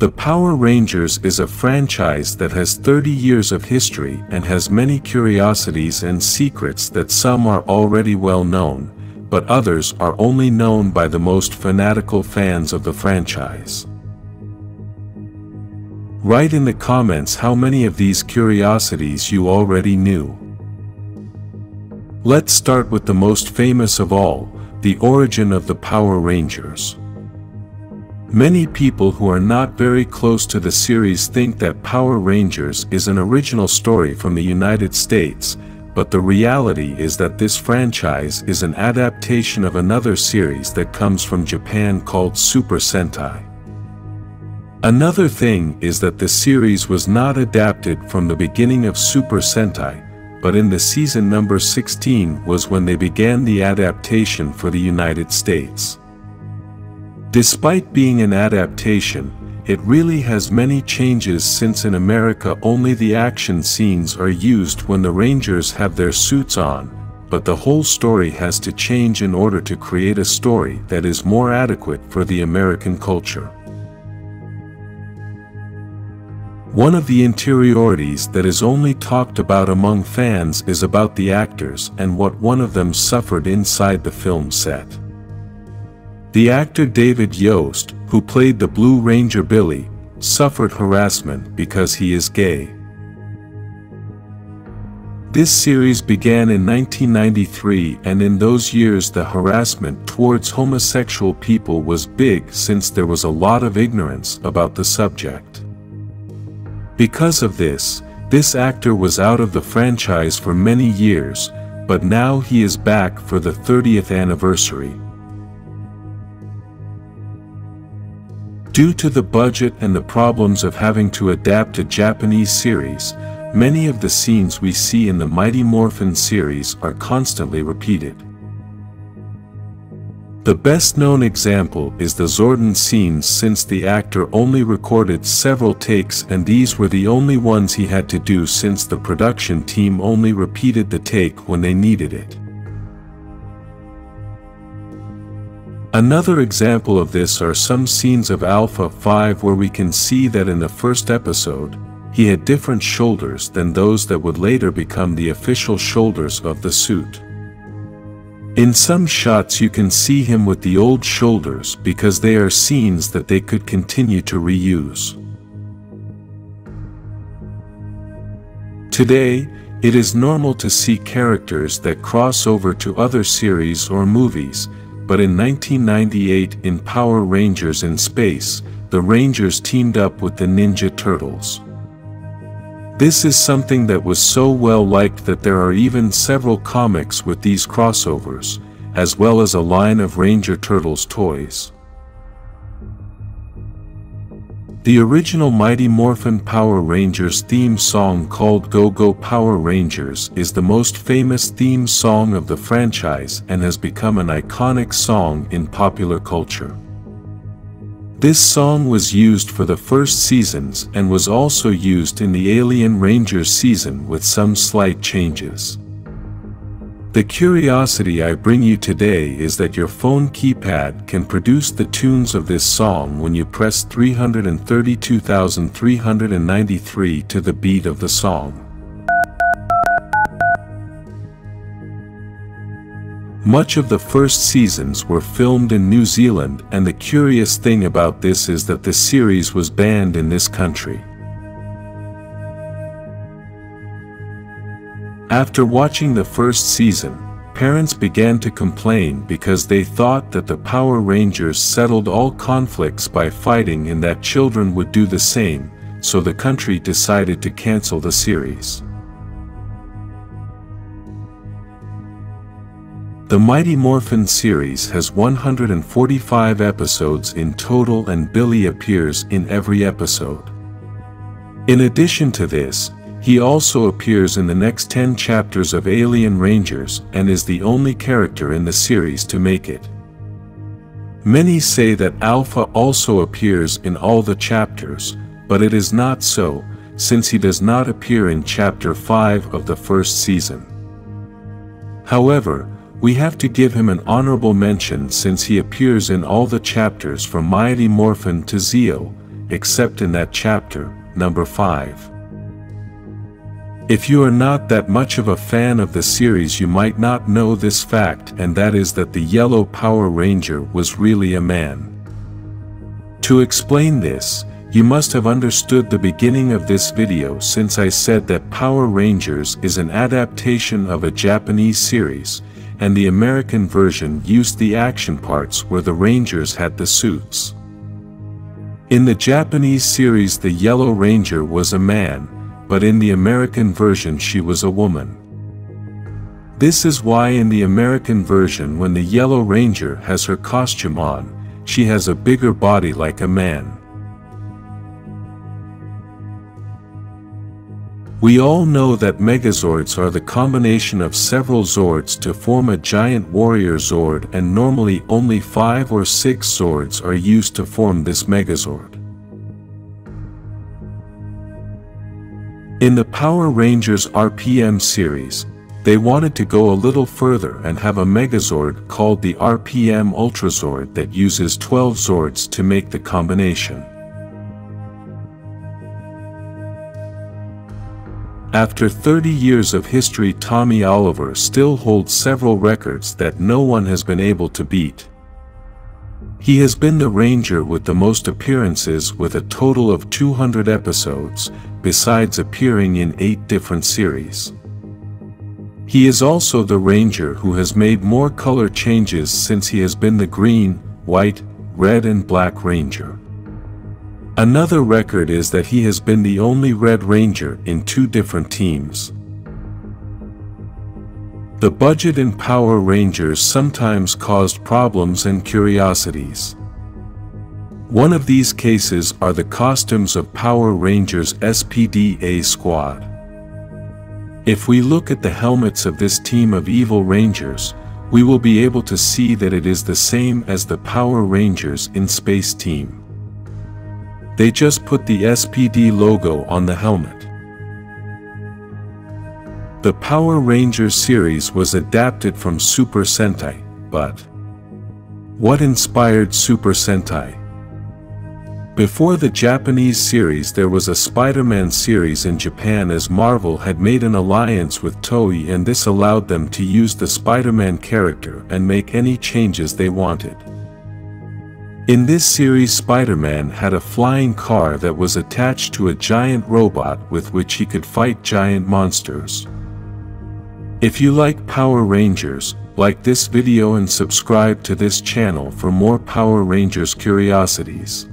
The Power Rangers is a franchise that has 30 years of history and has many curiosities and secrets that some are already well known, but others are only known by the most fanatical fans of the franchise. Write in the comments how many of these curiosities you already knew. Let's start with the most famous of all, the origin of the Power Rangers. Many people who are not very close to the series think that Power Rangers is an original story from the United States, but the reality is that this franchise is an adaptation of another series that comes from Japan called Super Sentai. Another thing is that the series was not adapted from the beginning of Super Sentai, but in the season number 16 was when they began the adaptation for the United States. Despite being an adaptation, it really has many changes since in America only the action scenes are used when the Rangers have their suits on, but the whole story has to change in order to create a story that is more adequate for the American culture. One of the interiorities that is only talked about among fans is about the actors and what one of them suffered inside the film set. The actor David Yost, who played the Blue Ranger Billy, suffered harassment because he is gay. This series began in 1993 and in those years the harassment towards homosexual people was big since there was a lot of ignorance about the subject. Because of this, this actor was out of the franchise for many years, but now he is back for the 30th anniversary. Due to the budget and the problems of having to adapt a Japanese series, many of the scenes we see in the Mighty Morphin series are constantly repeated. The best known example is the Zordon scenes since the actor only recorded several takes and these were the only ones he had to do since the production team only repeated the take when they needed it. Another example of this are some scenes of Alpha 5 where we can see that in the first episode, he had different shoulders than those that would later become the official shoulders of the suit. In some shots you can see him with the old shoulders because they are scenes that they could continue to reuse. Today, it is normal to see characters that cross over to other series or movies, but in 1998 in Power Rangers in Space, the Rangers teamed up with the Ninja Turtles. This is something that was so well liked that there are even several comics with these crossovers, as well as a line of Ranger Turtles toys. The original Mighty Morphin Power Rangers theme song called Go Go Power Rangers is the most famous theme song of the franchise and has become an iconic song in popular culture. This song was used for the first seasons and was also used in the Alien Rangers season with some slight changes. The curiosity I bring you today is that your phone keypad can produce the tunes of this song when you press 332,393 to the beat of the song. Much of the first seasons were filmed in New Zealand and the curious thing about this is that the series was banned in this country. After watching the first season, parents began to complain because they thought that the Power Rangers settled all conflicts by fighting and that children would do the same, so the country decided to cancel the series. The Mighty Morphin series has 145 episodes in total and Billy appears in every episode. In addition to this, he also appears in the next 10 chapters of Alien Rangers and is the only character in the series to make it. Many say that Alpha also appears in all the chapters, but it is not so, since he does not appear in chapter 5 of the first season. However, we have to give him an honorable mention since he appears in all the chapters from Mighty Morphin to Zeo, except in that chapter, number 5. If you are not that much of a fan of the series you might not know this fact and that is that the Yellow Power Ranger was really a man. To explain this, you must have understood the beginning of this video since I said that Power Rangers is an adaptation of a Japanese series, and the American version used the action parts where the Rangers had the suits. In the Japanese series the Yellow Ranger was a man, but in the American version she was a woman. This is why in the American version when the Yellow Ranger has her costume on, she has a bigger body like a man. We all know that Megazords are the combination of several Zords to form a giant warrior Zord and normally only 5 or 6 Zords are used to form this Megazord. In the Power Rangers RPM series, they wanted to go a little further and have a Megazord called the RPM Ultrazord that uses 12 Zords to make the combination. After 30 years of history Tommy Oliver still holds several records that no one has been able to beat. He has been the Ranger with the most appearances with a total of 200 episodes, besides appearing in 8 different series. He is also the Ranger who has made more color changes since he has been the Green, White, Red and Black Ranger. Another record is that he has been the only Red Ranger in two different teams. The budget in Power Rangers sometimes caused problems and curiosities. One of these cases are the costumes of Power Rangers SPD-A Squad. If we look at the helmets of this team of evil rangers, we will be able to see that it is the same as the Power Rangers in Space Team. They just put the SPD logo on the helmet. The Power Rangers series was adapted from Super Sentai, but what inspired Super Sentai? Before the Japanese series there was a Spider-Man series in Japan as Marvel had made an alliance with Toei and this allowed them to use the Spider-Man character and make any changes they wanted. In this series Spider-Man had a flying car that was attached to a giant robot with which he could fight giant monsters. If you like Power Rangers, like this video and subscribe to this channel for more Power Rangers curiosities.